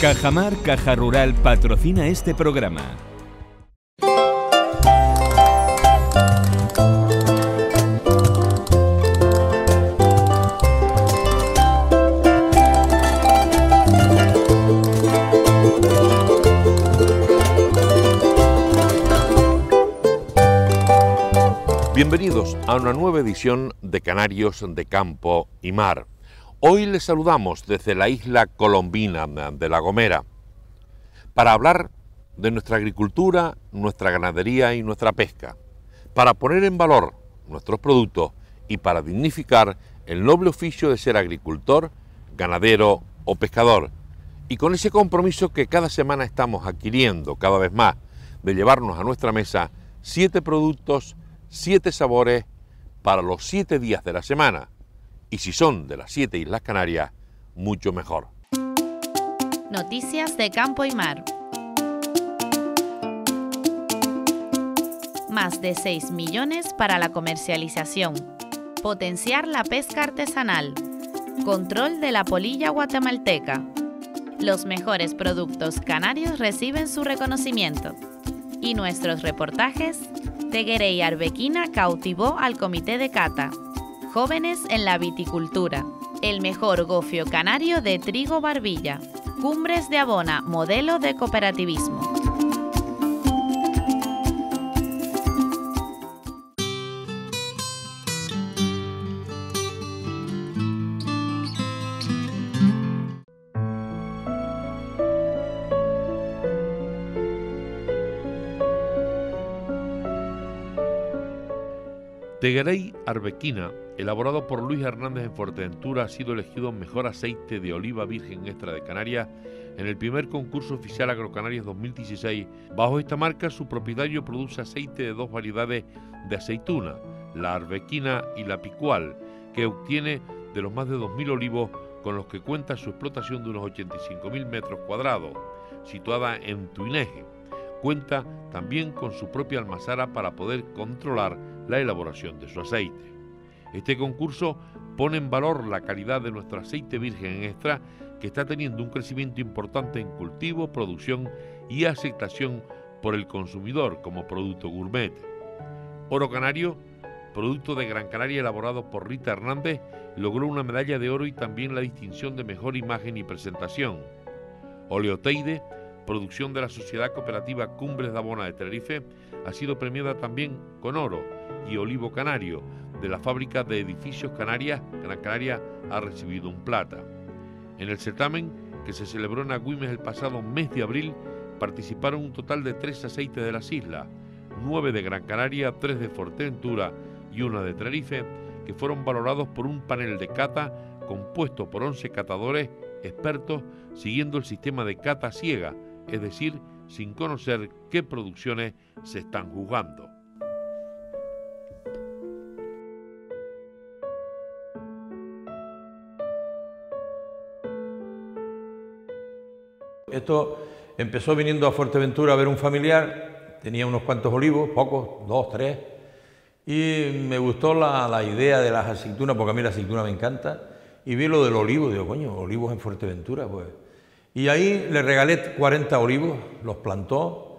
Cajamar Caja Rural patrocina este programa. Bienvenidos a una nueva edición de Canarios de Campo y Mar. Hoy les saludamos desde la isla colombina de La Gomera para hablar de nuestra agricultura, nuestra ganadería y nuestra pesca, para poner en valor nuestros productos y para dignificar el noble oficio de ser agricultor, ganadero o pescador. Y con ese compromiso que cada semana estamos adquiriendo cada vez más de llevarnos a nuestra mesa siete productos, siete sabores para los siete días de la semana y si son de las siete Islas Canarias, mucho mejor. Noticias de Campo y Mar. Más de 6 millones para la comercialización. Potenciar la pesca artesanal. Control de la polilla guatemalteca. Los mejores productos canarios reciben su reconocimiento. Y nuestros reportajes, Teguere y Arbequina cautivó al comité de cata. Jóvenes en la viticultura. El mejor gofio canario de trigo barbilla. Cumbres de Abona, modelo de cooperativismo. Teguerey Arbequina, elaborado por Luis Hernández en Fuerteventura, ha sido elegido mejor aceite de oliva virgen extra de Canarias en el primer concurso oficial Agrocanarias 2016. Bajo esta marca, su propietario produce aceite de dos variedades de aceituna, la arbequina y la picual, que obtiene de los más de 2.000 olivos con los que cuenta su explotación de unos 85.000 metros cuadrados, situada en Tuineje. Cuenta también con su propia almazara para poder controlar la elaboración de su aceite. Este concurso pone en valor la calidad de nuestro aceite virgen extra que está teniendo un crecimiento importante en cultivo, producción y aceptación por el consumidor como producto gourmet. Oro Canario, producto de Gran Canaria elaborado por Rita Hernández, logró una medalla de oro y también la distinción de mejor imagen y presentación. Oleoteide, producción de la Sociedad Cooperativa Cumbres de Abona de Tenerife, ha sido premiada también con oro y olivo canario de la fábrica de edificios Canarias, Gran Canaria ha recibido un plata. En el certamen, que se celebró en Agüimes el pasado mes de abril, participaron un total de tres aceites de las islas, nueve de Gran Canaria, tres de Fuerteventura y una de Tenerife, que fueron valorados por un panel de cata compuesto por 11 catadores expertos siguiendo el sistema de cata ciega, es decir, sin conocer qué producciones se están juzgando. Esto empezó viniendo a Fuerteventura a ver un familiar, tenía unos cuantos olivos, pocos, dos, tres, y me gustó la, idea de las aceitunas, porque a mí la aceituna me encanta, y vi lo del olivo, digo, coño, olivos en Fuerteventura, pues. Y ahí le regalé 40 olivos, los plantó,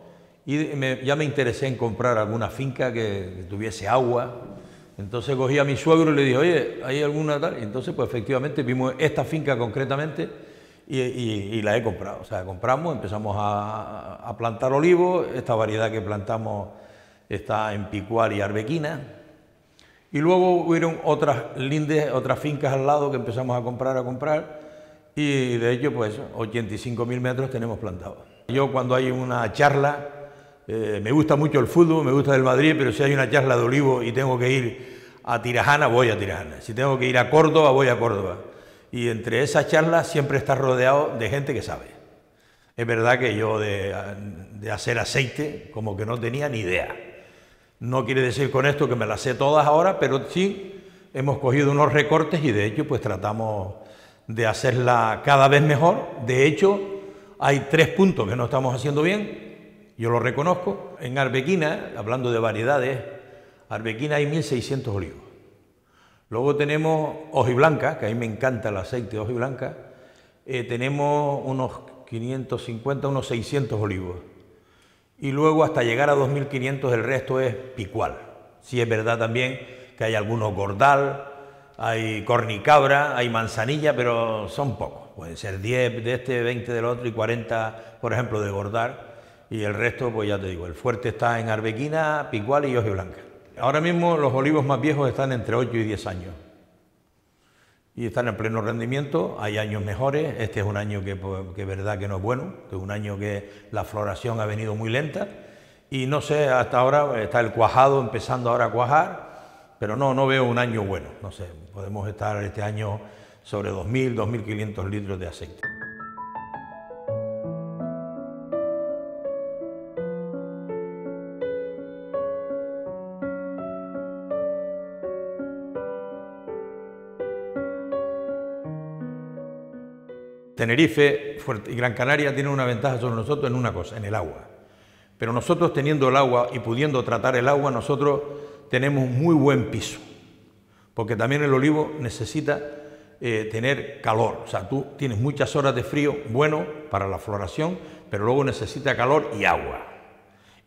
y ya me interesé en comprar alguna finca que, tuviese agua. Entonces cogí a mi suegro y le dije, oye, ¿hay alguna tal? Y entonces, pues efectivamente, vimos esta finca concretamente, y, la he comprado. O sea, compramos, empezamos a, plantar olivos, esta variedad que plantamos está en Picual y Arbequina. Y luego hubieron otras lindes, otras fincas al lado que empezamos a comprar, a comprar, y de hecho, pues 85.000 metros tenemos plantados. Yo cuando hay una charla, eh, me gusta mucho el fútbol, me gusta el Madrid, pero si hay una charla de olivo y tengo que ir a Tirajana, voy a Tirajana. Si tengo que ir a Córdoba, voy a Córdoba y entre esas charlas siempre estás rodeado de gente que sabe. Es verdad que yo de, hacer aceite como que no tenía ni idea. No quiere decir con esto que me las sé todas ahora, pero sí hemos cogido unos recortes y de hecho pues tratamos de hacerla cada vez mejor. De hecho, hay tres puntos que no estamos haciendo bien, yo lo reconozco. En Arbequina, hablando de variedades, Arbequina hay 1.600 olivos. Luego tenemos hojiblanca, que a mí me encanta el aceite de hojiblanca. Eh, tenemos unos 550, unos 600 olivos. Y luego hasta llegar a 2.500 el resto es picual. Sí es verdad también que hay algunos gordal, hay cornicabra, hay manzanilla, pero son pocos. Pueden ser 10 de este, 20 del otro y 40, por ejemplo, de gordal. Y el resto, pues ya te digo, el fuerte está en arbequina, picual y hoja blanca. Ahora mismo los olivos más viejos están entre 8 y 10 años y están en pleno rendimiento. Hay años mejores, este es un año que, pues, que verdad que no es bueno, que es un año que la floración ha venido muy lenta y no sé, hasta ahora está el cuajado empezando ahora a cuajar, pero no, no veo un año bueno, no sé, podemos estar este año sobre 2.000, 2.500 litros de aceite. Tenerife y Gran Canaria tienen una ventaja sobre nosotros en una cosa, en el agua. Pero nosotros teniendo el agua y pudiendo tratar el agua, nosotros tenemos muy buen piso. Porque también el olivo necesita eh, tener calor. O sea, tú tienes muchas horas de frío, bueno, para la floración, pero luego necesita calor y agua.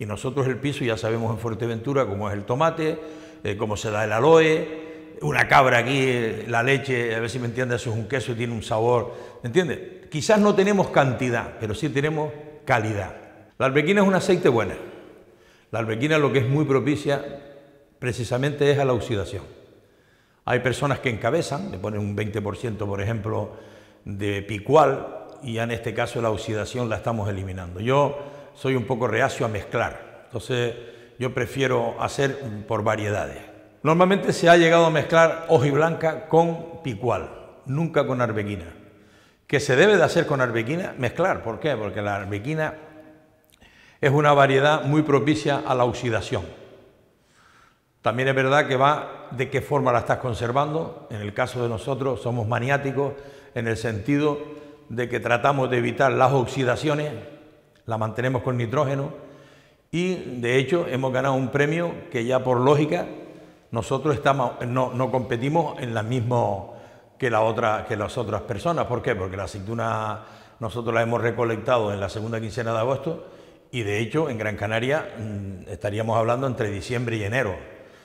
Y nosotros el piso ya sabemos en Fuerteventura cómo es el tomate, eh, cómo se da el aloe, una cabra aquí, la leche, a ver si me entiendes, eso es un queso y tiene un sabor, ¿me entiendes? Quizás no tenemos cantidad, pero sí tenemos calidad. La albequina es un aceite bueno. La albequina lo que es muy propicia precisamente es a la oxidación. Hay personas que encabezan, le ponen un 20% por ejemplo de picual y ya en este caso la oxidación la estamos eliminando. Yo soy un poco reacio a mezclar, entonces yo prefiero hacer por variedades. Normalmente se ha llegado a mezclar hojiblanca con picual, nunca con arbequina. ¿Qué se debe de hacer con arbequina? Mezclar. ¿Por qué? Porque la arbequina es una variedad muy propicia a la oxidación. También es verdad que va de qué forma la estás conservando. En el caso de nosotros somos maniáticos en el sentido de que tratamos de evitar las oxidaciones, la mantenemos con nitrógeno y de hecho hemos ganado un premio que ya por lógica nosotros estamos, no, competimos en que, la otra, que las otras personas. ¿Por qué? Porque la aceituna nosotros la hemos recolectado en la segunda quincena de agosto y de hecho en Gran Canaria mm, estaríamos hablando entre diciembre y enero.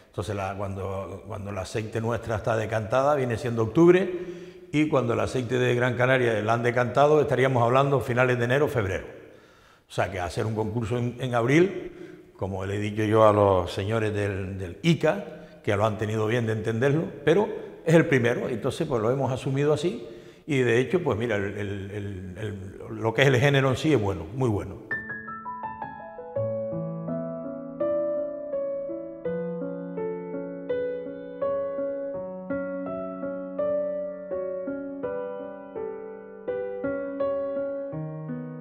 Entonces cuando, cuando el aceite nuestra está decantada viene siendo octubre y cuando el aceite de Gran Canaria la han decantado estaríamos hablando finales de enero, febrero. O sea que hacer un concurso en, abril, como le he dicho yo a los señores del ICA, que lo han tenido bien de entenderlo, pero es el primero, entonces pues lo hemos asumido así y de hecho pues mira, lo que es el género en sí es bueno, muy bueno.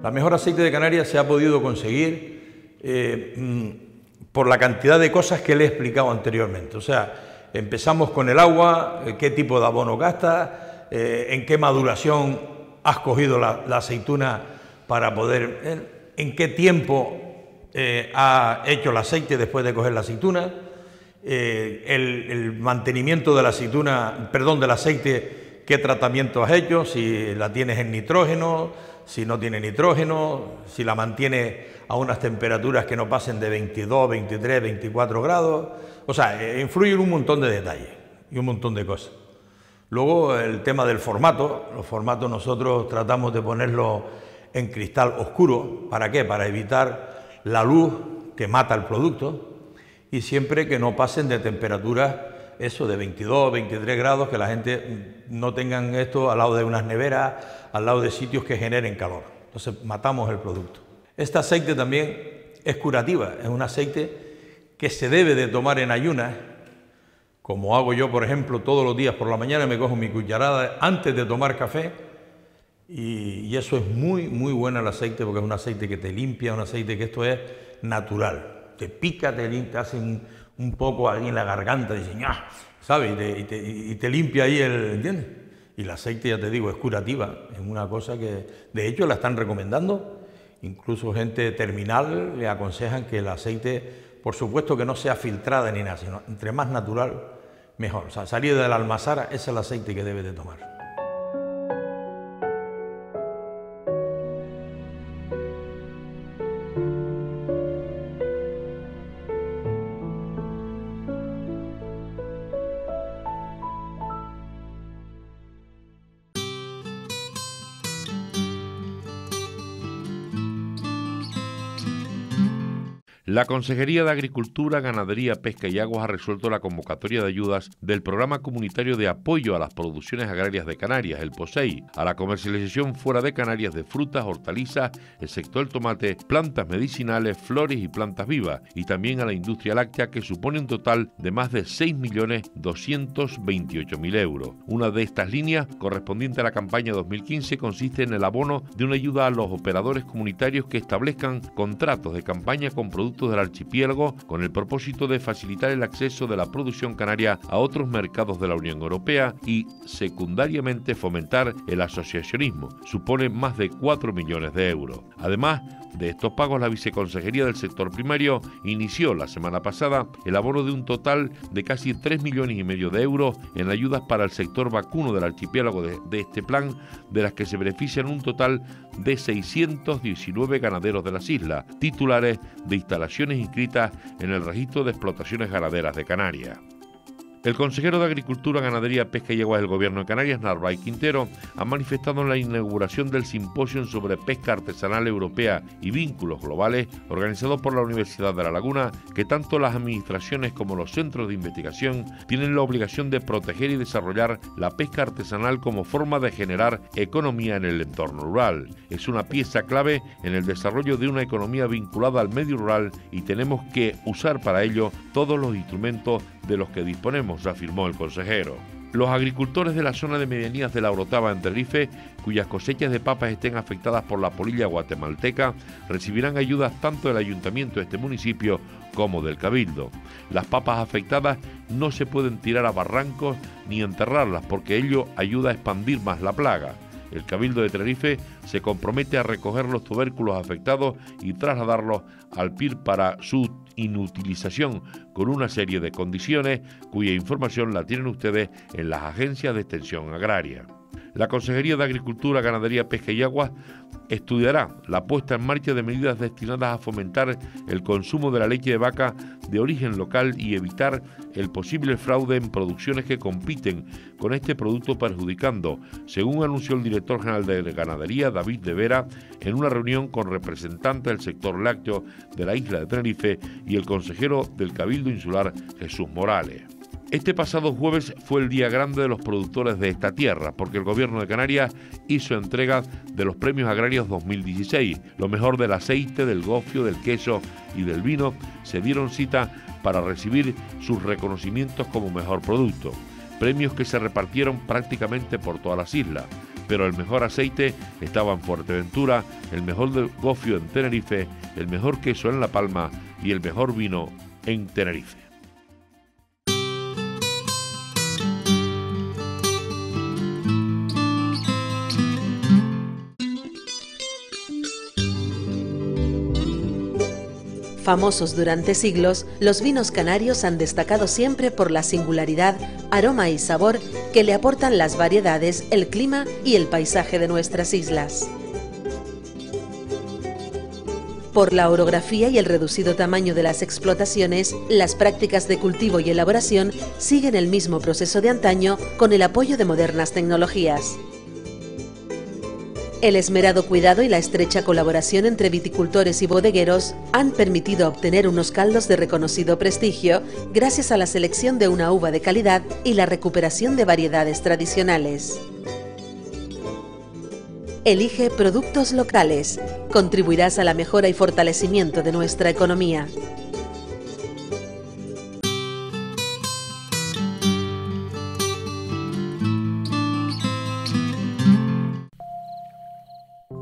La mejor aceite de Canarias se ha podido conseguir eh, mm, por la cantidad de cosas que le he explicado anteriormente. O sea, empezamos con el agua, eh, qué tipo de abono gasta, eh, en qué maduración has cogido la, aceituna para poder, en qué tiempo eh, ha hecho el aceite después de coger la aceituna, el, mantenimiento de la aceituna, perdón, del aceite, qué tratamiento has hecho, si la tienes en nitrógeno, si no tiene nitrógeno, si la mantiene a unas temperaturas que no pasen de 22, 23, 24 grados. O sea, eh, influyen un montón de detalles y un montón de cosas. Luego el tema del formato. Los formatos nosotros tratamos de ponerlo en cristal oscuro. ¿Para qué? Para evitar la luz que mata el producto y siempre que no pasen de temperaturas eso de 22, 23 grados, que la gente no tengan esto al lado de unas neveras, al lado de sitios que generen calor. Entonces matamos el producto. Este aceite también es curativa, es un aceite que se debe de tomar en ayunas, como hago yo, por ejemplo, todos los días por la mañana me cojo mi cucharada antes de tomar café y, eso es muy, muy bueno el aceite porque es un aceite que te limpia, un aceite que esto es natural, te pica, te limpia, hace un, poco ahí en la garganta, dice, ¿sabes? Y te, y te limpia ahí el, ¿entiendes? Y el aceite, ya te digo, es curativa, es una cosa que de hecho la están recomendando Incluso gente terminal le aconsejan que el aceite, por supuesto que no sea filtrada ni nada, sino entre más natural, mejor. O sea, salir de la almazara, es el aceite que debe de tomar. La Consejería de Agricultura, Ganadería, Pesca y Aguas ha resuelto la convocatoria de ayudas del Programa Comunitario de Apoyo a las Producciones Agrarias de Canarias, el POSEI, a la comercialización fuera de Canarias de frutas, hortalizas, el sector del tomate, plantas medicinales, flores y plantas vivas, y también a la industria láctea, que supone un total de más de 6.228.000 euros. Una de estas líneas, correspondiente a la campaña 2015, consiste en el abono de una ayuda a los operadores comunitarios que establezcan contratos de campaña con productos del archipiélago con el propósito de facilitar el acceso de la producción canaria a otros mercados de la Unión Europea y, secundariamente, fomentar el asociacionismo. Supone más de 4 millones de euros. Además, de estos pagos, la Viceconsejería del Sector Primario inició la semana pasada el abono de un total de casi 3 millones y medio de euros en ayudas para el sector vacuno del archipiélago de, de este plan, de las que se benefician un total de 619 ganaderos de las islas, titulares de instalaciones inscritas en el registro de explotaciones ganaderas de Canarias. El consejero de Agricultura, Ganadería, Pesca y Aguas del Gobierno de Canarias, Narváez Quintero, ha manifestado en la inauguración del Simposio sobre Pesca Artesanal Europea y Vínculos Globales, organizado por la Universidad de La Laguna, que tanto las administraciones como los centros de investigación tienen la obligación de proteger y desarrollar la pesca artesanal como forma de generar economía en el entorno rural. Es una pieza clave en el desarrollo de una economía vinculada al medio rural y tenemos que usar para ello todos los instrumentos de los que disponemos, afirmó el consejero. Los agricultores de la zona de medianías de la Orotava en Tenerife, cuyas cosechas de papas estén afectadas por la polilla guatemalteca, recibirán ayudas tanto del ayuntamiento de este municipio como del cabildo. Las papas afectadas no se pueden tirar a barrancos ni enterrarlas porque ello ayuda a expandir más la plaga. El Cabildo de Tenerife se compromete a recoger los tubérculos afectados y trasladarlos al PIR para su inutilización con una serie de condiciones cuya información la tienen ustedes en las agencias de extensión agraria. La Consejería de Agricultura, Ganadería, Pesca y Agua estudiará la puesta en marcha de medidas destinadas a fomentar el consumo de la leche de vaca de origen local y evitar el posible fraude en producciones que compiten con este producto perjudicando, según anunció el director general de Ganadería, David de Vera, en una reunión con representantes del sector lácteo de la isla de Tenerife y el consejero del Cabildo Insular, Jesús Morales. Este pasado jueves fue el día grande de los productores de esta tierra, porque el gobierno de Canarias hizo entrega de los premios agrarios 2016. Lo mejor del aceite, del gofio, del queso y del vino se dieron cita para recibir sus reconocimientos como mejor producto. Premios que se repartieron prácticamente por todas las islas. Pero el mejor aceite estaba en Fuerteventura, el mejor gofio en Tenerife, el mejor queso en La Palma y el mejor vino en Tenerife. Famosos durante siglos, los vinos canarios han destacado siempre por la singularidad, aroma y sabor que le aportan las variedades, el clima y el paisaje de nuestras islas. Por la orografía y el reducido tamaño de las explotaciones, las prácticas de cultivo y elaboración siguen el mismo proceso de antaño con el apoyo de modernas tecnologías. El esmerado cuidado y la estrecha colaboración entre viticultores y bodegueros han permitido obtener unos caldos de reconocido prestigio gracias a la selección de una uva de calidad y la recuperación de variedades tradicionales. Elige productos locales. Contribuirás a la mejora y fortalecimiento de nuestra economía.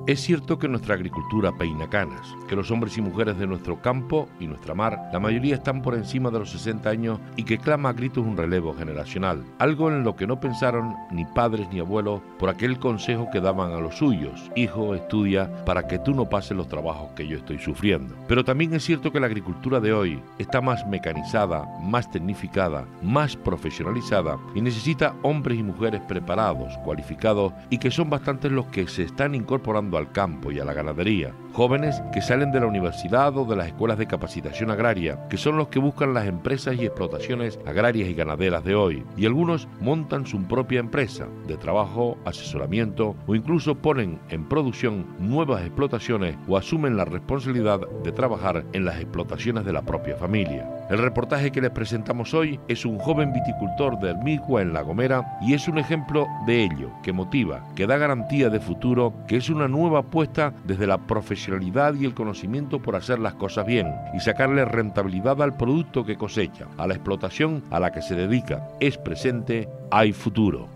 Es cierto que nuestra agricultura peina canas, que los hombres y mujeres de nuestro campo y nuestra mar, la mayoría están por encima de los 60 años y que clama a gritos un relevo generacional, algo en lo que no pensaron ni padres ni abuelos por aquel consejo que daban a los suyos, hijo, estudia para que tú no pases los trabajos que yo estoy sufriendo. Pero también es cierto que la agricultura de hoy está más mecanizada, más tecnificada, más profesionalizada y necesita hombres y mujeres preparados, cualificados y que son bastantes los que se están incorporando al campo y a la ganadería jóvenes que salen de la universidad o de las escuelas de capacitación agraria, que son los que buscan las empresas y explotaciones agrarias y ganaderas de hoy, y algunos montan su propia empresa de trabajo, asesoramiento o incluso ponen en producción nuevas explotaciones o asumen la responsabilidad de trabajar en las explotaciones de la propia familia. El reportaje que les presentamos hoy es un joven viticultor del Migua en La Gomera y es un ejemplo de ello, que motiva, que da garantía de futuro, que es una nueva apuesta desde la profesionalidad y el conocimiento por hacer las cosas bien y sacarle rentabilidad al producto que cosecha, a la explotación a la que se dedica. Es presente, hay futuro.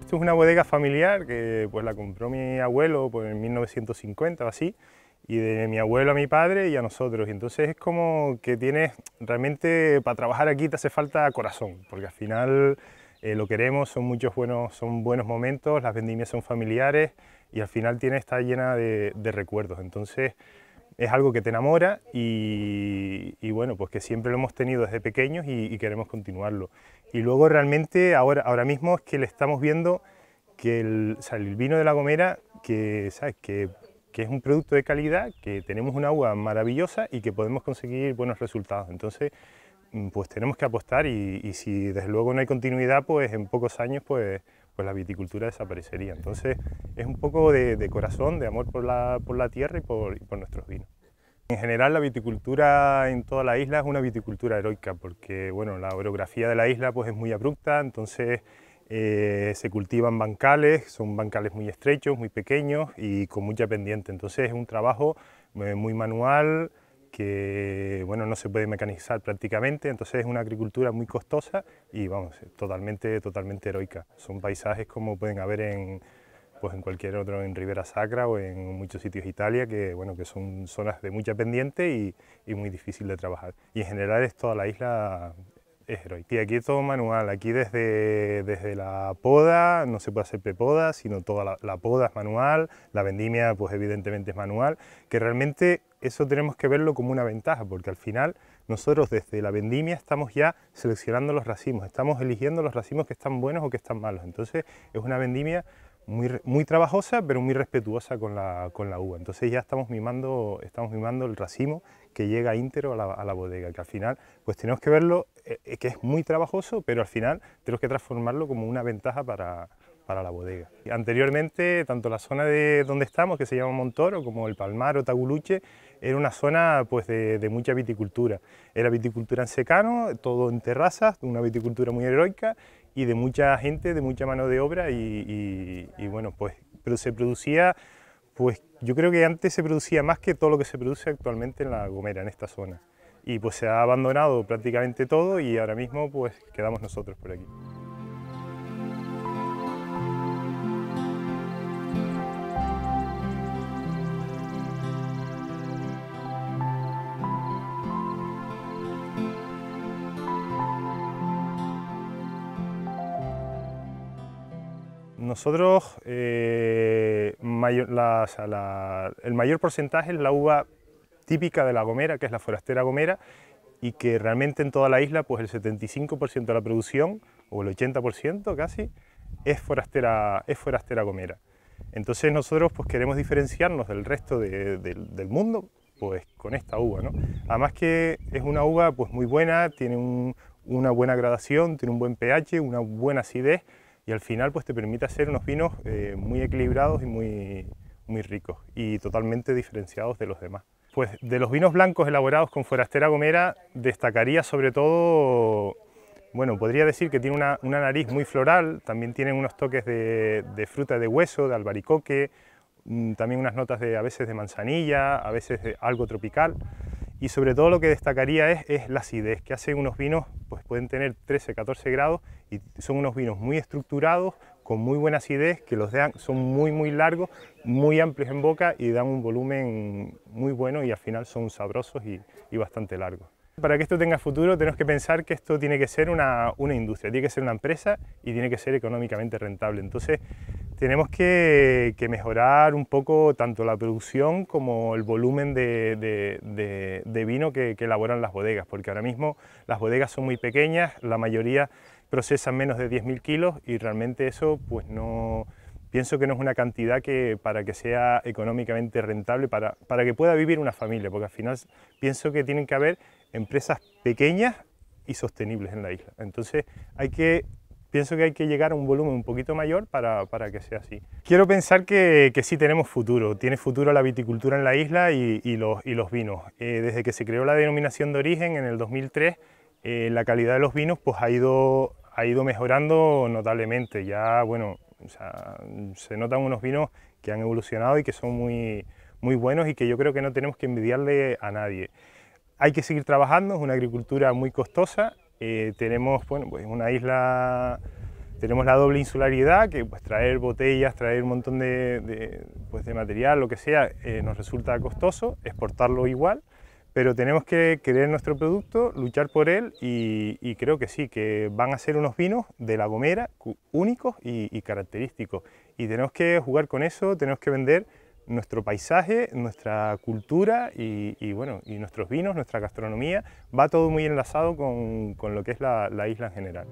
Esto es una bodega familiar que pues la compró mi abuelo pues, en 1950 o así y de mi abuelo a mi padre y a nosotros. Y entonces es como que tienes, realmente para trabajar aquí te hace falta corazón, porque al final eh, lo queremos, son muchos buenos, son buenos momentos, las vendimias son familiares y al final tiene, está llena de, recuerdos. Entonces es algo que te enamora y, bueno, pues que siempre lo hemos tenido desde pequeños y, queremos continuarlo. Y luego realmente ahora, ahora mismo es que le estamos viendo que el, el vino de La Gomera, que, ¿sabes? que que es un producto de calidad, que tenemos una agua maravillosa y que podemos conseguir buenos resultados. Entonces, mm, pues tenemos que apostar y, si desde luego no hay continuidad, pues en pocos años pues, pues la viticultura desaparecería. Entonces es un poco de, corazón, de amor por la, por la tierra y por, nuestros vinos. En general la viticultura en toda la isla es una viticultura heroica porque bueno, la orografía de la isla pues es muy abrupta, entonces eh, se cultivan bancales, son bancales muy estrechos, muy pequeños y con mucha pendiente. Entonces es un trabajo eh, muy manual que bueno, no se puede mecanizar prácticamente, entonces es una agricultura muy costosa y vamos, totalmente, totalmente heroica. Son paisajes como pueden haber en, pues en cualquier otro, en Ribera Sacra o en muchos sitios de Italia, que, bueno, que son zonas de mucha pendiente y, muy difícil de trabajar. Y en general es toda la isla es heroico. Y aquí es todo manual, aquí desde, desde la poda, no se puede hacer prepoda, sino toda la, poda es manual, la vendimia pues evidentemente es manual, que realmente eso tenemos que verlo como una ventaja, porque al final nosotros desde la vendimia estamos ya seleccionando los racimos, estamos eligiendo los racimos que están buenos o que están malos, entonces es una vendimia muy, muy trabajosa, pero muy respetuosa con la, con la uva. Entonces ya estamos mimando, estamos mimando el racimo que llega íntegro a la, a la bodega, que al final pues tenemos que verlo, eh, eh, que es muy trabajoso, pero al final tenemos que transformarlo como una ventaja para, para la bodega. Anteriormente, tanto la zona de donde estamos, que se llama Montoro, como el Palmar o Taguluche, era una zona pues, de, mucha viticultura. Era viticultura en secano, todo en terrazas, una viticultura muy heroica y de mucha gente, de mucha mano de obra y, bueno, pues pero se producía, pues yo creo que antes se producía más que todo lo que se produce actualmente en La Gomera, en esta zona. Y pues se ha abandonado prácticamente todo y ahora mismo pues quedamos nosotros por aquí. Nosotros, eh, el mayor porcentaje es la uva típica de La Gomera, que es la forastera Gomera, y que realmente en toda la isla, pues el 75% de la producción, o el 80% casi, es forastera, es forastera Gomera. Entonces nosotros pues queremos diferenciarnos del resto del mundo, pues con esta uva, ¿no? Además que es una uva pues muy buena, tiene una buena gradación, tiene un buen pH, una buena acidez, y al final pues te permite hacer unos vinos eh, muy equilibrados y muy, muy ricos y totalmente diferenciados de los demás. Pues de los vinos blancos elaborados con Forastera Gomera destacaría sobre todo, bueno, podría decir que tiene una, nariz muy floral, también tiene unos toques de, de, fruta de hueso, de albaricoque, mm, también unas notas de, a veces de manzanilla, a veces de algo tropical y sobre todo lo que destacaría es, la acidez, que hace unos vinos, pues pueden tener 13, 14 grados y son unos vinos muy estructurados, con muy buena acidez, que los dan, son muy muy largos, muy amplios en boca y dan un volumen muy bueno y al final son sabrosos y bastante largos. Para que esto tenga futuro tenemos que pensar que esto tiene que ser una, una, industria, tiene que ser una empresa y tiene que ser económicamente rentable. Entonces tenemos que, que mejorar un poco tanto la producción como el volumen de, de, de, vino que, que, elaboran las bodegas, porque ahora mismo las bodegas son muy pequeñas, la mayoría procesan menos de 10.000 kilos y realmente eso pues no pienso que no es una cantidad que para que sea económicamente rentable, para, para que pueda vivir una familia, porque al final pienso que tienen que haber empresas pequeñas y sostenibles en la isla. Entonces hay que pienso que hay que llegar a un volumen un poquito mayor para, para que sea así. Quiero pensar que, que, sí tenemos futuro, tiene futuro la viticultura en la isla y, y, los, y los, vinos. Eh, desde que se creó la denominación de origen en el 2003, eh, la calidad de los vinos pues, ha, ido, ha ido mejorando notablemente. Ya, bueno, o sea, se notan unos vinos que han evolucionado y que son muy, muy buenos y que yo creo que no tenemos que envidiarle a nadie. Hay que seguir trabajando, es una agricultura muy costosa eh, tenemos bueno, pues una isla, tenemos la doble insularidad, que pues traer botellas, traer un montón de, pues, de material, lo que sea, eh, nos resulta costoso, exportarlo igual, pero tenemos que querer nuestro producto, luchar por él y, creo que sí, que van a ser unos vinos de La Gomera únicos y característicos. Y tenemos que jugar con eso, tenemos que vender nuestro paisaje, nuestra cultura y, bueno, y nuestros vinos, nuestra gastronomía, va todo muy enlazado con, con lo que es la, la isla en general.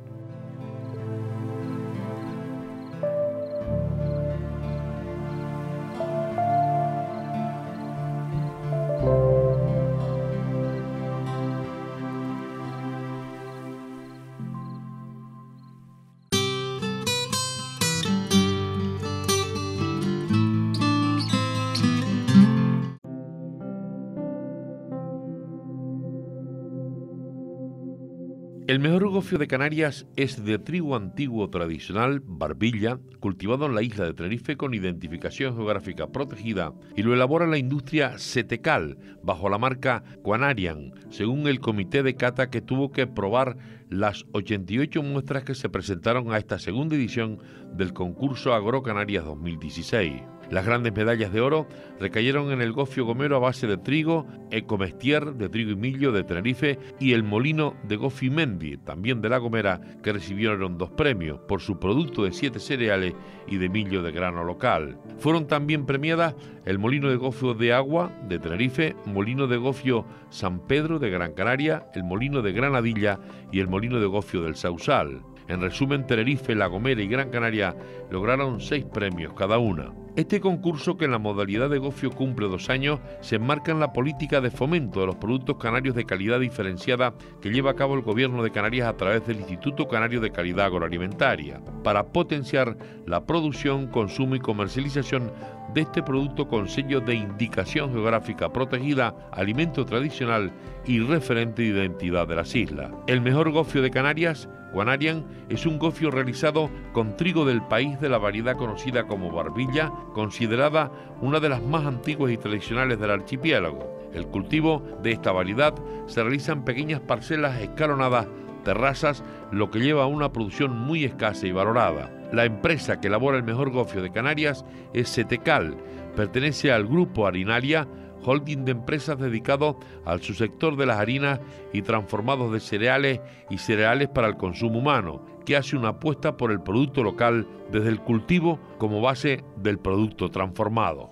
El mejor gofio de Canarias es de trigo antiguo tradicional, barbilla, cultivado en la isla de Tenerife con identificación geográfica protegida y lo elabora la industria Setecal bajo la marca Quanarian, según el comité de cata que tuvo que probar las 88 muestras que se presentaron a esta segunda edición del concurso Agro Canarias 2016. Las grandes medallas de oro recayeron en el gofio gomero a base de trigo, Ecomestier de trigo y millo de Tenerife y el molino de Gofimendi, también de La Gomera, que recibieron dos premios por su producto de siete cereales y de millo de grano local. Fueron también premiadas el molino de gofio de agua de Tenerife, molino de gofio San Pedro de Gran Canaria, el molino de Granadilla y el molino de gofio del Sausal. En resumen, Tenerife, La Gomera y Gran Canaria lograron seis premios cada una. Este concurso, que en la modalidad de gofio cumple dos años, se enmarca en la política de fomento de los productos canarios de calidad diferenciada que lleva a cabo el Gobierno de Canarias a través del Instituto Canario de Calidad Agroalimentaria, para potenciar la producción, consumo y comercialización de este producto con sello de indicación geográfica protegida, alimento tradicional y referente de identidad de las islas. El mejor gofio de Canarias Guanarian es un gofio realizado con trigo del país de la variedad conocida como barbilla, considerada una de las más antiguas y tradicionales del archipiélago. El cultivo de esta variedad se realiza en pequeñas parcelas escalonadas, terrazas, lo que lleva a una producción muy escasa y valorada. La empresa que elabora el mejor gofio de Canarias es Setecal, pertenece al grupo Harinalia, holding de empresas dedicado al subsector de las harinas y transformados de cereales y cereales para el consumo humano, que hace una apuesta por el producto local desde el cultivo como base del producto transformado.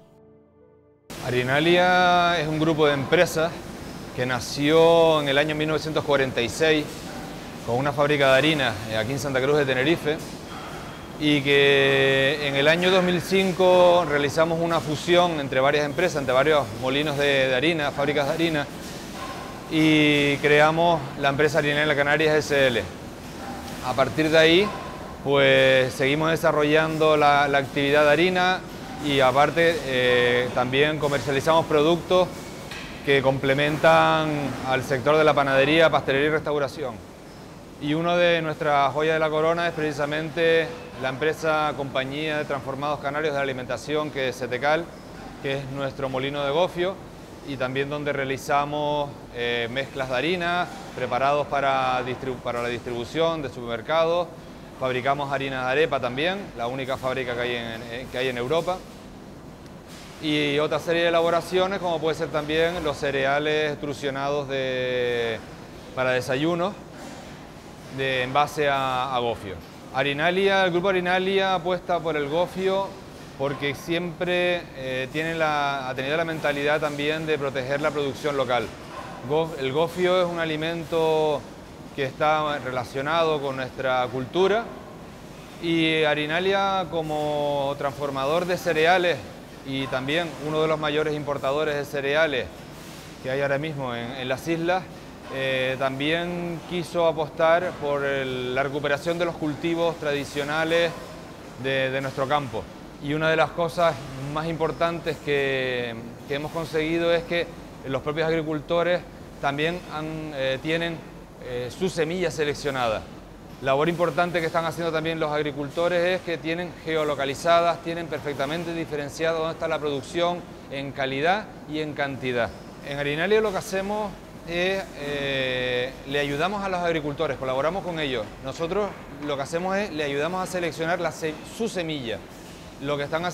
Harinalia es un grupo de empresas que nació en el año 1946 con una fábrica de harina aquí en Santa Cruz de Tenerife y que en el año 2005 realizamos una fusión entre varias empresas, entre varios molinos de, harina, fábricas de harina, y creamos la empresa Harinera Canarias SL. A partir de ahí, pues seguimos desarrollando la, la actividad de harina y aparte eh, también comercializamos productos que complementan al sector de la panadería, pastelería y restauración y uno de nuestras joyas de la corona es precisamente la empresa Compañía de Transformados Canarios de Alimentación que es Setecal, que es nuestro molino de gofio y también donde realizamos eh, mezclas de harina preparados para, para la distribución de supermercados. Fabricamos harinas de arepa también, la única fábrica que hay en, que hay en Europa. Y otra serie de elaboraciones como puede ser también los cereales extrusionados de, para desayunos de, en base a, gofio. Harinalia, el grupo Harinalia apuesta por el gofio porque siempre eh, tiene la, ha tenido la mentalidad también de proteger la producción local. El gofio es un alimento que está relacionado con nuestra cultura Y Harinalia como transformador de cereales y también uno de los mayores importadores de cereales que hay ahora mismo en, las islas, eh, también quiso apostar por la recuperación de los cultivos tradicionales de, nuestro campo. Y una de las cosas más importantes que, hemos conseguido es que los propios agricultores también eh, tienen eh, su semilla seleccionada. Labor importante que están haciendo también los agricultores es que tienen geolocalizadas, tienen perfectamente diferenciado dónde está la producción en calidad y en cantidad. En Harinalia lo que hacemos es, eh, le ayudamos a los agricultores, colaboramos con ellos. Nosotros lo que hacemos es, le ayudamos a seleccionar su semilla. Lo que están,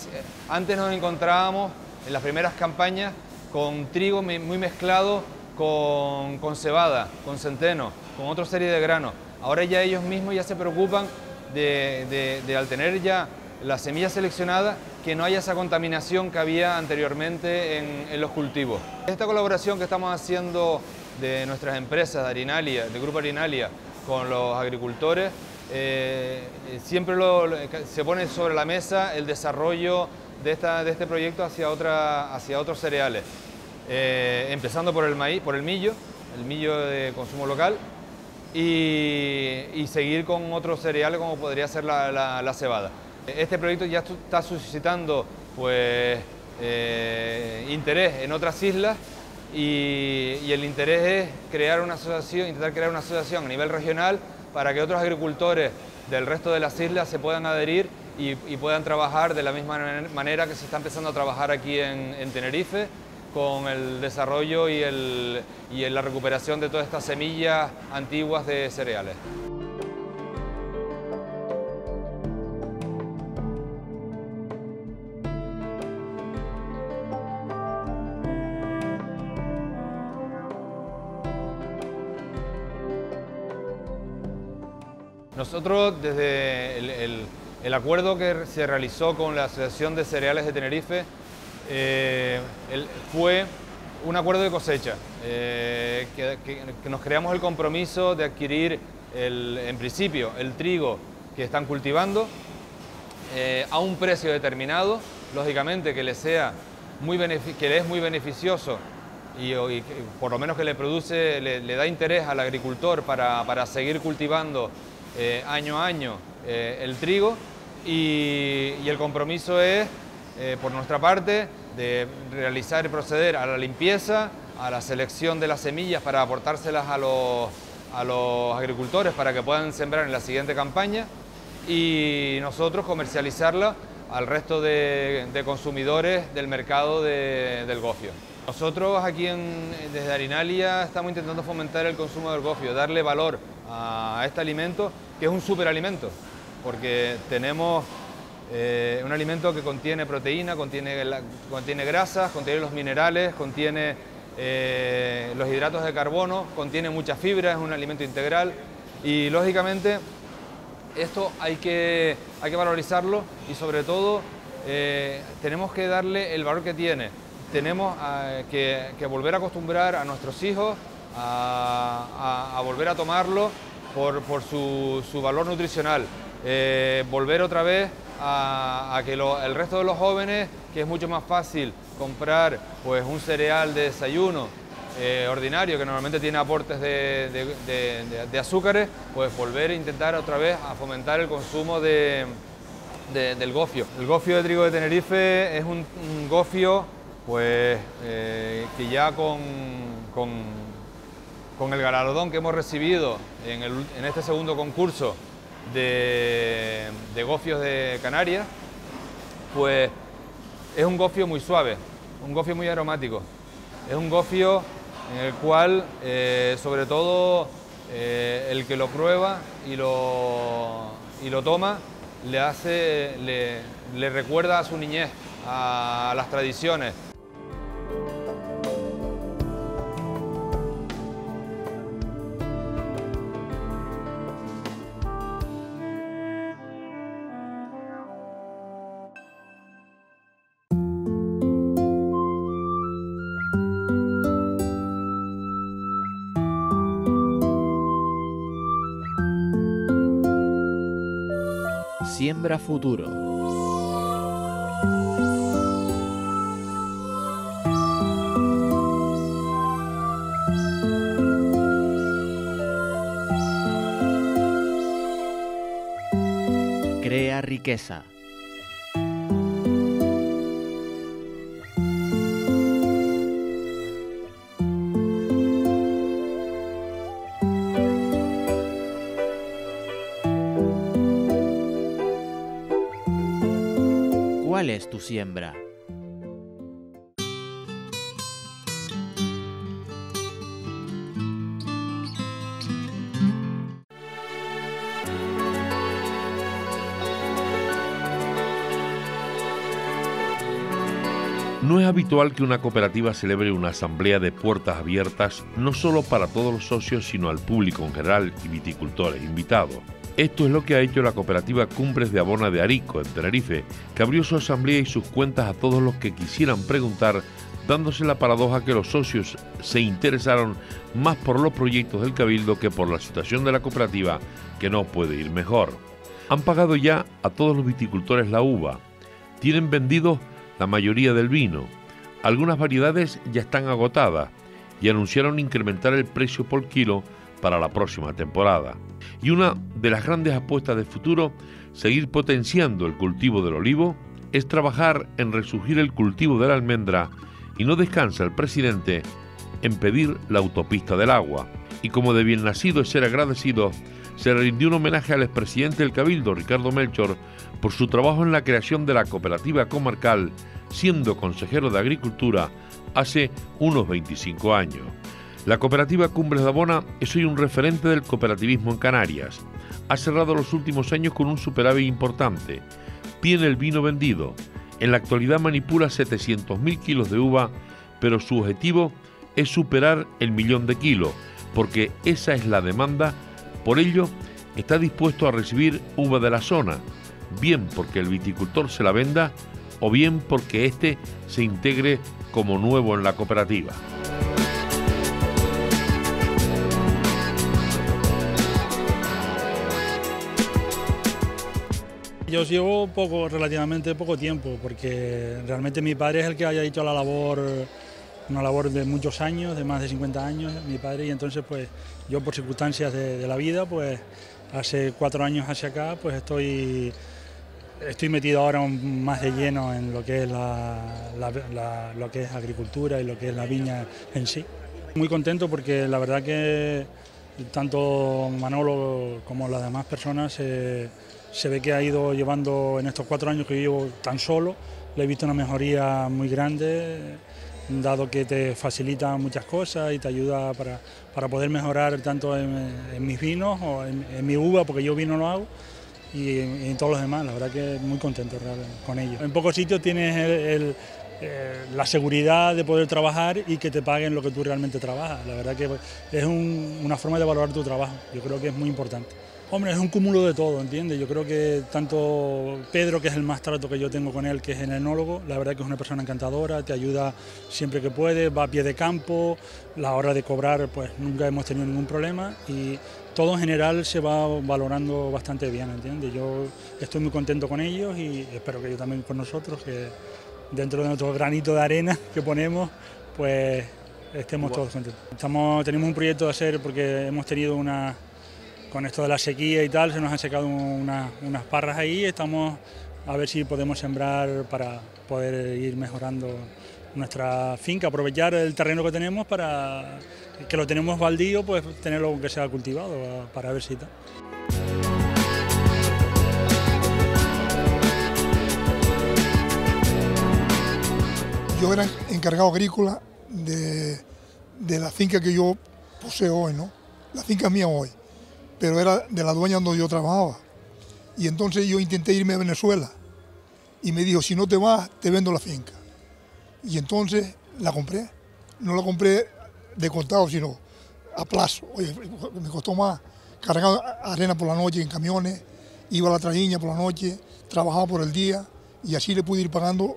antes nos encontrábamos en las primeras campañas con trigo muy mezclado con, cebada, con centeno, con otra serie de granos. Ahora ya ellos mismos ya se preocupan de, al tener ya la semilla seleccionada, que no haya esa contaminación que había anteriormente en, los cultivos. Esta colaboración que estamos haciendo de nuestras empresas de Arinalia, de Grupo Arinalia, con los agricultores, eh, siempre se pone sobre la mesa el desarrollo de, este proyecto hacia, otra, hacia otros cereales, eh, empezando por el maíz, por el millo, el millo de consumo local, y, seguir con otros cereales como podría ser la, cebada. Este proyecto ya está suscitando pues, eh, interés en otras islas y, el interés es crear una asociación, intentar crear una asociación a nivel regional para que otros agricultores del resto de las islas se puedan adherir y, puedan trabajar de la misma manera que se está empezando a trabajar aquí en Tenerife con el desarrollo y, la recuperación de todas estas semillas antiguas de cereales. Nosotros desde el, acuerdo que se realizó con la Asociación de Cereales de Tenerife eh, fue un acuerdo de cosecha, eh, que, nos creamos el compromiso de adquirir, en principio, el trigo que están cultivando eh, a un precio determinado, lógicamente que le, sea muy que es muy beneficioso y, por lo menos que le produce, le, da interés al agricultor para, seguir cultivando año a año el trigo y el compromiso es eh, por nuestra parte, de realizar y proceder a la limpieza, a la selección de las semillas para aportárselas a los, agricultores para que puedan sembrar en la siguiente campaña y nosotros comercializarla al resto de, consumidores del mercado del gofio. Nosotros aquí desde Harinalia estamos intentando fomentar el consumo del gofio, darle valor a este alimento que es un superalimento, porque tenemos eh, un alimento que contiene proteína, contiene, contiene grasas, contiene los minerales, contiene eh, los hidratos de carbono, contiene mucha fibra, es un alimento integral y lógicamente esto hay que, hay que valorizarlo y sobre todo eh, tenemos que darle el valor que tiene. Tenemos que, volver a acostumbrar a nuestros hijos a, volver a tomarlo por, su, valor nutricional. volver otra vez a, que el resto de los jóvenes, que es mucho más fácil comprar pues, un cereal de desayuno eh, ordinario que normalmente tiene aportes de, azúcares, pues volver a intentar otra vez a fomentar el consumo del gofio. El gofio de trigo de Tenerife es un, gofio pues, eh, que ya con, con, el galardón que hemos recibido en este segundo concurso de, gofios de Canarias, pues es un gofio muy suave, un gofio muy aromático. Es un gofio en el cual, eh, sobre todo, eh, el que lo prueba y lo, toma, le, hace, le recuerda a su niñez, a las tradiciones. Siembra futuro. Crea riqueza. Siembra? No es habitual que una cooperativa celebre una asamblea de puertas abiertas no solo para todos los socios, sino al público en general y viticultores invitados. Esto es lo que ha hecho la cooperativa Cumbres de Abona de Arico, en Tenerife, que abrió su asamblea y sus cuentas a todos los que quisieran preguntar, dándose la paradoja que los socios se interesaron más por los proyectos del cabildo que por la situación de la cooperativa, que no puede ir mejor. Han pagado ya a todos los viticultores la uva, tienen vendidos la mayoría del vino, algunas variedades ya están agotadas y anunciaron incrementar el precio por kilo para la próxima temporada. Y una de las grandes apuestas del futuro, seguir potenciando el cultivo del olivo, es trabajar en resurgir el cultivo de la almendra y no descansa el presidente en pedir la autopista del agua. Y como de bien nacido es ser agradecido, se rindió un homenaje al expresidente del Cabildo, Ricardo Melchor, por su trabajo en la creación de la cooperativa comarcal, siendo consejero de Agricultura hace unos 25 años. La cooperativa Cumbres de Abona es hoy un referente del cooperativismo en Canarias. Ha cerrado los últimos años con un superávit importante. Tiene el vino vendido. En la actualidad manipula 700.000 kilos de uva, pero su objetivo es superar el millón de kilos, porque esa es la demanda. Por ello, está dispuesto a recibir uva de la zona, bien porque el viticultor se la venda o bien porque éste se integre como nuevo en la cooperativa. Yo llevo poco, relativamente poco tiempo, porque realmente mi padre es el que haya hecho la labor, una labor de muchos años, de más de 50 años, mi padre, y entonces pues yo por circunstancias de, la vida, pues hace cuatro años hacia acá, pues estoy estoy metido ahora más de lleno en lo que es la, lo que es agricultura y lo que es la viña en sí. Muy contento porque la verdad que tanto Manolo como las demás personas se ve que ha ido llevando en estos cuatro años que yo llevo tan solo, le he visto una mejoría muy grande, dado que te facilita muchas cosas y te ayuda para, para poder mejorar tanto en, mis vinos o en, mi uva, porque yo vino no hago, y en, todos los demás, la verdad que muy contento con ellos. En pocos sitios tienes eh, la seguridad de poder trabajar y que te paguen lo que tú realmente trabajas. La verdad que es una forma de valorar tu trabajo, yo creo que es muy importante. Hombre, es un cúmulo de todo, ¿entiendes? Yo creo que tanto Pedro, que es el más trato que yo tengo con él, que es el enólogo, la verdad que es una persona encantadora, te ayuda siempre que puede, va a pie de campo, la hora de cobrar, pues nunca hemos tenido ningún problema y todo en general se va valorando bastante bien, ¿entiendes? Yo estoy muy contento con ellos y espero que yo también con nosotros, que dentro de nuestro granito de arena que ponemos, pues estemos todos contentos. Estamos, tenemos un proyecto de hacer porque hemos tenido una con esto de la sequía y tal, se nos han secado unas parras ahí, estamos a ver si podemos sembrar para poder ir mejorando nuestra finca, aprovechar el terreno que tenemos para que lo tenemos baldío, pues tenerlo que sea cultivado para ver si tal. Yo era encargado agrícola de, de la finca que yo poseo hoy, ¿no? La finca mía hoy pero era de la dueña donde yo trabajaba. Y entonces yo intenté irme a Venezuela y me dijo, si no te vas, te vendo la finca. Y entonces la compré. No la compré de contado, sino a plazo. Oye, me costó más. Cargaba arena por la noche en camiones, iba a la trajiña por la noche, trabajaba por el día y así le pude ir pagando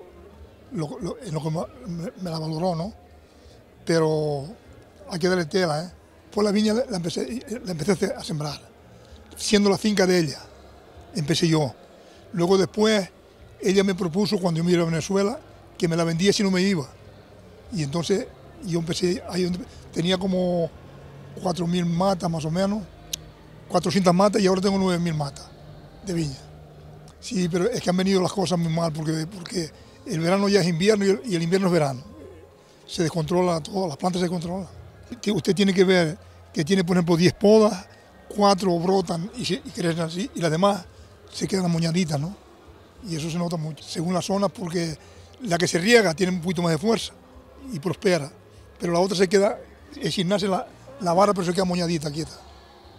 lo, en lo que me, me, la valoró, ¿no? Pero hay que darle tela, ¿eh? Pues la viña la empecé, la empecé a sembrar, siendo la finca de ella. Empecé yo. Luego después, ella me propuso cuando yo me iba a Venezuela que me la vendía si no me iba. Y entonces yo empecé, ahí tenía como 4.000 matas más o menos, 400 matas y ahora tengo 9.000 matas de viña. Sí, pero es que han venido las cosas muy mal porque, porque el verano ya es invierno y el, invierno es verano. Se descontrola todo, las plantas se controlan. Usted tiene que ver que tiene, por ejemplo, 10 podas, 4 brotan y, crecen así, y las demás se quedan amoñaditas, ¿no? Y eso se nota mucho, según la zona, porque la que se riega tiene un poquito más de fuerza y prospera, pero la otra se queda, es decir, nace la, vara, pero se queda moñadita, quieta,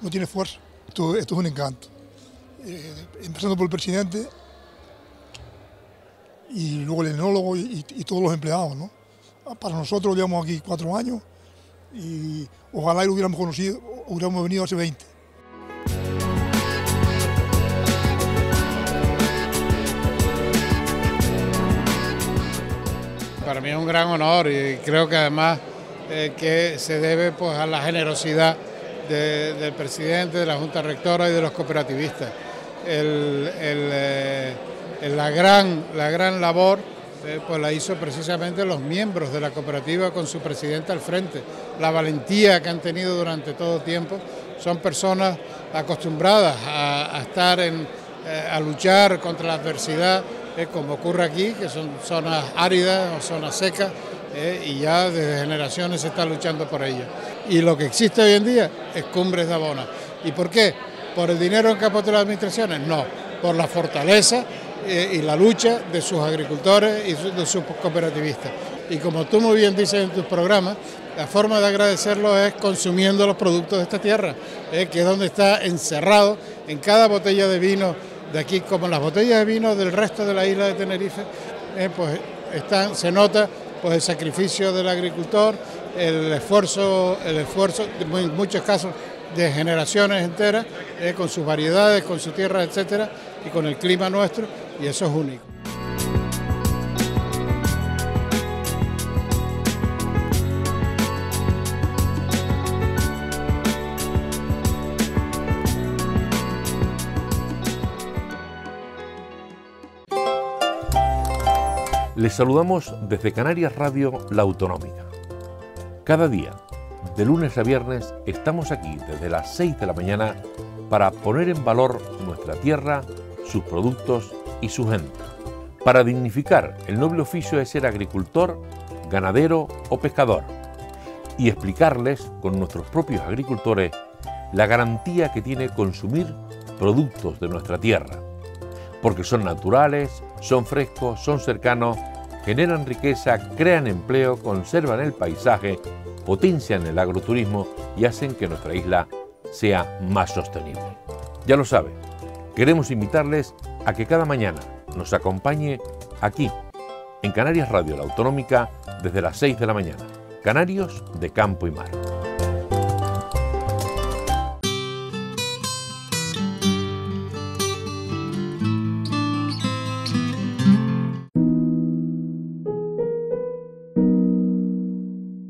no tiene fuerza. Esto, es un encanto. Eh, empezando por el presidente y luego el enólogo y, todos los empleados. ¿no? Para nosotros llevamos aquí cuatro años y ojalá lo hubiéramos conocido, hubiéramos venido hace 20. Para mí es un gran honor y creo que además eh, que se debe pues, a la generosidad del presidente, de la Junta Rectora y de los cooperativistas. Eh, la, gran, la gran labor pues la hizo precisamente los miembros de la cooperativa con su presidente al frente. La valentía que han tenido durante todo tiempo son personas acostumbradas a, estar en, a luchar contra la adversidad, como ocurre aquí, que son zonas áridas o zonas secas, eh, y ya desde generaciones se está luchando por ello. Y lo que existe hoy en día es Cumbres de Abona. ¿Y por qué? ¿Por el dinero en capo de las administraciones? No, por la fortaleza eh, y la lucha de sus agricultores y de sus cooperativistas. Y como tú muy bien dices en tus programas, la forma de agradecerlo es consumiendo los productos de esta tierra, eh, que es donde está encerrado en cada botella de vino de aquí, como las botellas de vino del resto de la isla de Tenerife, pues están, se nota pues el sacrificio del agricultor, el esfuerzo, el esfuerzo, en muchos casos de generaciones enteras, eh, con sus variedades, con su tierra, etcétera, y con el clima nuestro, y eso es único. Les saludamos desde Canarias Radio La Autonómica. Cada día, de lunes a viernes, estamos aquí desde las 6 de la mañana para poner en valor nuestra tierra, sus productos y su gente. Para dignificar el noble oficio de ser agricultor, ganadero o pescador. Y explicarles con nuestros propios agricultores la garantía que tiene consumir productos de nuestra tierra. Porque son naturales, son frescos, son cercanos generan riqueza, crean empleo, conservan el paisaje, potencian el agroturismo y hacen que nuestra isla sea más sostenible. Ya lo saben, queremos invitarles a que cada mañana nos acompañe aquí, en Canarias Radio La Autonómica, desde las 6 de la mañana. Canarios de Campo y Mar.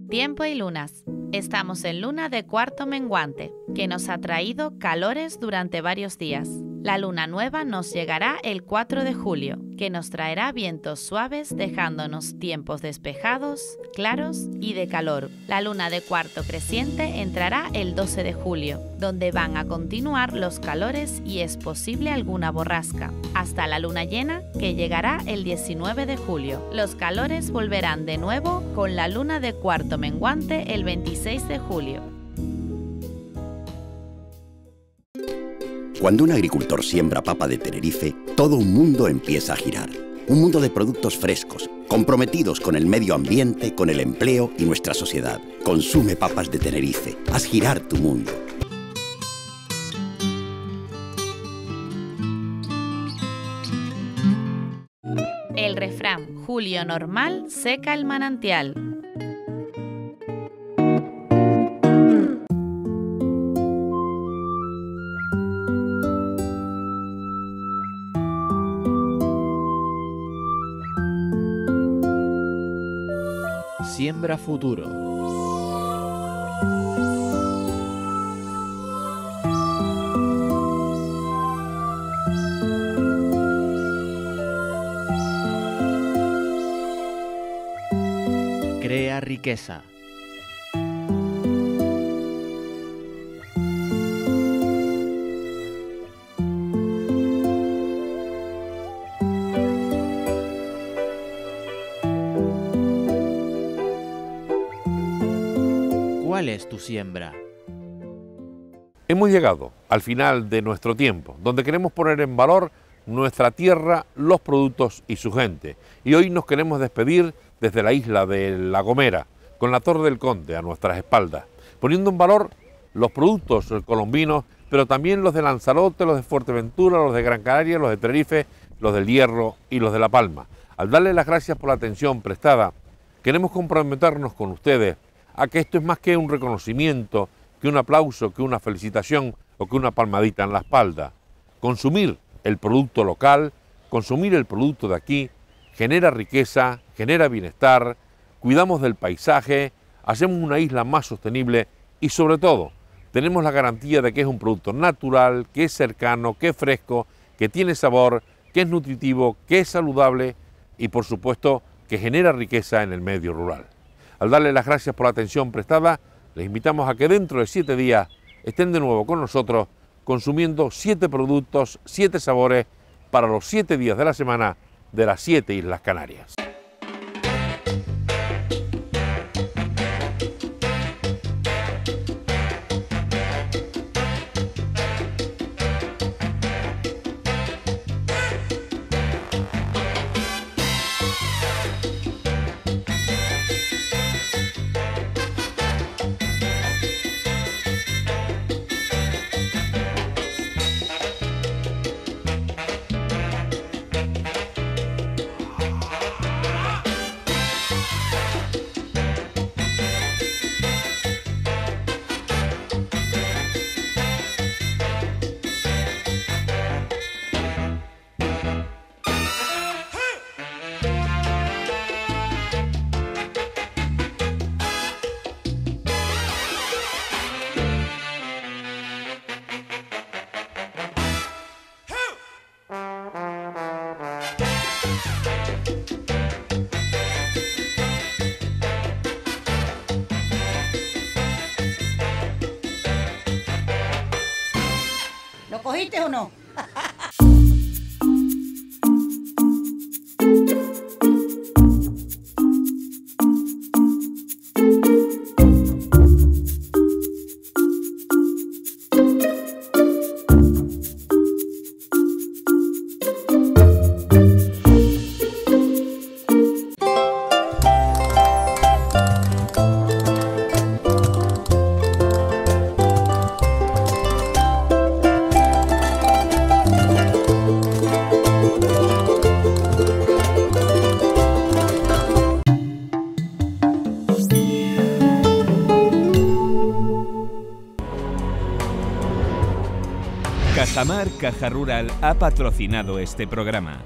Tiempo y lunas. Estamos en luna de cuarto menguante, que nos ha traído calores durante varios días. La luna nueva nos llegará el 4 de julio, que nos traerá vientos suaves dejándonos tiempos despejados, claros y de calor. La luna de cuarto creciente entrará el 12 de julio, donde van a continuar los calores y es posible alguna borrasca, hasta la luna llena que llegará el 19 de julio. Los calores volverán de nuevo con la luna de cuarto menguante el 26 de julio. Cuando un agricultor siembra papa de Tenerife, todo un mundo empieza a girar. Un mundo de productos frescos, comprometidos con el medio ambiente, con el empleo y nuestra sociedad. Consume papas de Tenerife. Haz girar tu mundo. El refrán Julio normal seca el manantial. para futuro. Crea riqueza. Siembra? Hemos llegado al final de nuestro tiempo, donde queremos poner en valor nuestra tierra, los productos y su gente. Y hoy nos queremos despedir desde la isla de La Gomera, con la Torre del Conde a nuestras espaldas, poniendo en valor los productos colombinos, pero también los de Lanzarote, los de Fuerteventura, los de Gran Canaria, los de Tenerife, los del Hierro y los de La Palma. Al darle las gracias por la atención prestada, queremos comprometernos con ustedes a que esto es más que un reconocimiento, que un aplauso, que una felicitación o que una palmadita en la espalda. Consumir el producto local, consumir el producto de aquí, genera riqueza, genera bienestar, cuidamos del paisaje, hacemos una isla más sostenible y sobre todo tenemos la garantía de que es un producto natural, que es cercano, que es fresco, que tiene sabor, que es nutritivo, que es saludable y por supuesto que genera riqueza en el medio rural. Al darle las gracias por la atención prestada, les invitamos a que dentro de siete días estén de nuevo con nosotros consumiendo siete productos, siete sabores para los siete días de la semana de las siete Islas Canarias. Caja Rural ha patrocinado este programa.